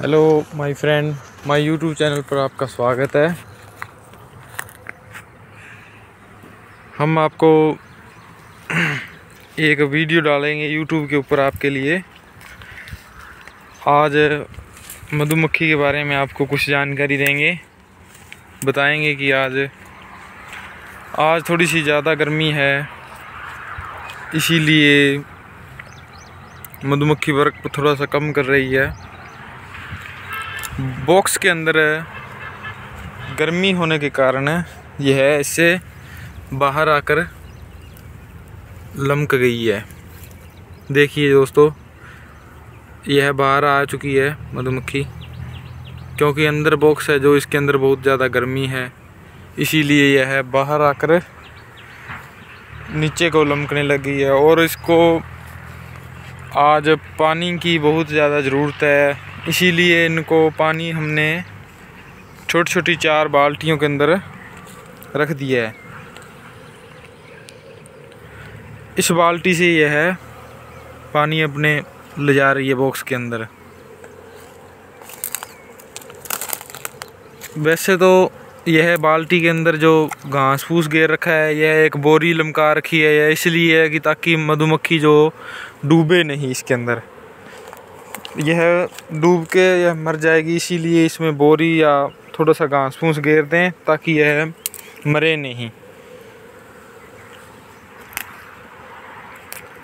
Hello my friend my YouTube channel पर आपका स्वागत है। हम आपको एक वीडियो डालेंगे यूट्यूब के ऊपर आपके लिए। आज मधुमक्खी के बारे में आपको कुछ जानकारी देंगे। बताएँगे कि आज आज थोड़ी सी ज़्यादा गर्मी है। इसीलिए मधुमक्खी वर्क थोड़ा सा कम कर रही है। बॉक्स के अंदर गर्मी होने के कारण यह है, इससे बाहर आकर लमक गई है। देखिए दोस्तों, यह बाहर आ चुकी है मधुमक्खी, क्योंकि अंदर बॉक्स है जो इसके अंदर बहुत ज़्यादा गर्मी है। इसीलिए यह बाहर आकर नीचे को लमकने लगी है और इसको आज पानी की बहुत ज़्यादा ज़रूरत है। इसीलिए इनको पानी हमने छोटी छोटी चार बाल्टियों के अंदर रख दिया है। इस बाल्टी से यह है पानी अपने ले जा रही है बॉक्स के अंदर। वैसे तो यह बाल्टी के अंदर जो घास फूस गेर रखा है, यह एक बोरी लमका रखी है, यह इसलिए है कि ताकि मधुमक्खी जो डूबे नहीं इसके अंदर। यह डूब के यह मर जाएगी, इसीलिए इसमें बोरी या थोड़ा सा घास फूस घेर दें ताकि यह मरे नहीं।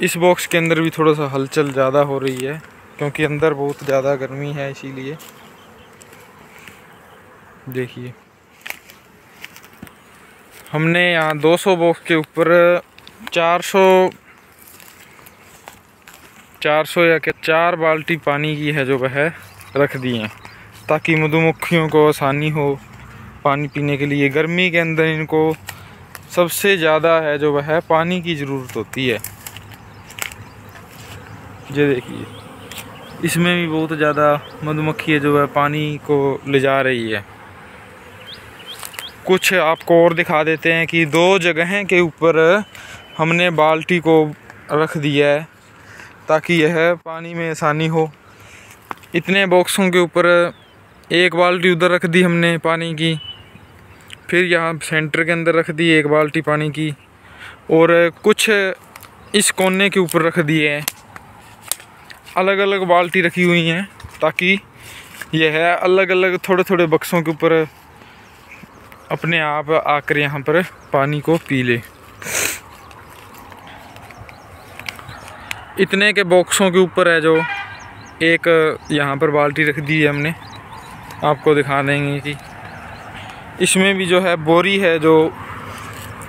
इस बॉक्स के अंदर भी थोड़ा सा हलचल ज़्यादा हो रही है, क्योंकि अंदर बहुत ज़्यादा गर्मी है, इसीलिए। देखिए। हमने यहाँ 200 बॉक्स के ऊपर 400 400 या क्या चार बाल्टी पानी की है जो वह रख दी हैं, ताकि मधुमक्खियों को आसानी हो पानी पीने के लिए। गर्मी के अंदर इनको सबसे ज़्यादा है जो वह पानी की ज़रूरत होती है। ये देखिए, इसमें भी बहुत ज़्यादा मधुमक्खी है जो वह पानी को ले जा रही है। कुछ आपको और दिखा देते हैं कि दो जगह के ऊपर हमने बाल्टी को रख दिया है। ताकि यह पानी में आसानी हो। इतने बॉक्सों के ऊपर एक बाल्टी उधर रख दी हमने पानी की। फिर यहाँ सेंटर के अंदर रख दी एक बाल्टी पानी की। और कुछ इस कोने के ऊपर रख दिए हैं। अलग अलग बाल्टी रखी हुई हैं ताकि यह अलग अलग थोड़े थोड़े बक्सों के ऊपर अपने आप आकर यहाँ पर पानी को पी ले। इतने के बॉक्सों के ऊपर है जो एक यहाँ पर बाल्टी रख दी है हमने। आपको दिखा देंगे कि इसमें भी जो है बोरी है जो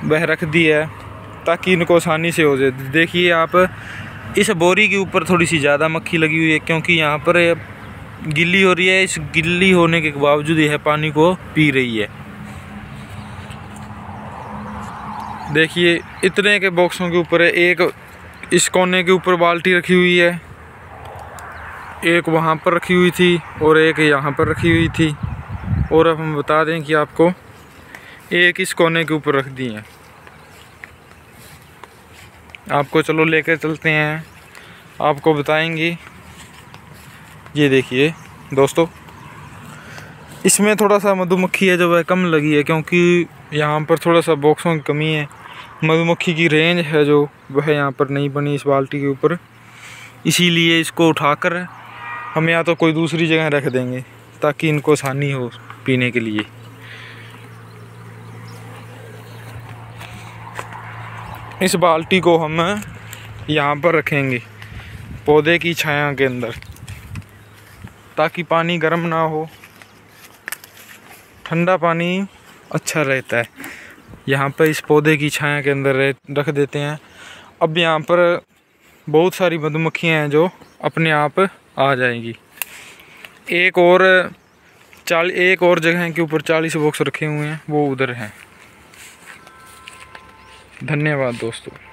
वह रख दी है ताकि इनको आसानी से हो जाए। देखिए आप, इस बोरी के ऊपर थोड़ी सी ज़्यादा मक्खी लगी हुई है क्योंकि यहाँ पर गिल्ली हो रही है। इस गिल्ली होने के बावजूद यह पानी को पी रही है। देखिए, इतने के बॉक्सों के ऊपर एक इस कोने के ऊपर बाल्टी रखी हुई है। एक वहाँ पर रखी हुई थी और एक यहाँ पर रखी हुई थी। और अब हम बता दें कि आपको एक इस कोने के ऊपर रख दी है। आपको चलो लेकर चलते हैं। आपको बताएँगे। ये देखिए दोस्तों, इसमें थोड़ा सा मधुमक्खी है जो वह कम लगी है क्योंकि यहाँ पर थोड़ा सा बॉक्सों की कमी है। मधुमक्खी की रेंज है जो वह यहाँ पर नहीं बनी इस बाल्टी के ऊपर। इसीलिए इसको उठाकर हम या तो कोई दूसरी जगह रख देंगे, ताकि इनको आसानी हो पीने के लिए। इस बाल्टी को हम यहाँ पर रखेंगे, पौधे की छाया के अंदर, ताकि पानी गर्म ना हो। ठंडा पानी अच्छा रहता है। यहाँ पर इस पौधे की छाया के अंदर रख देते हैं। अब यहाँ पर बहुत सारी मधुमक्खियाँ हैं जो अपने आप आ जाएँगी। एक और, चाल, एक और जगह के ऊपर चालीस बॉक्स रखे हुए हैं, वो उधर हैं। धन्यवाद दोस्तों।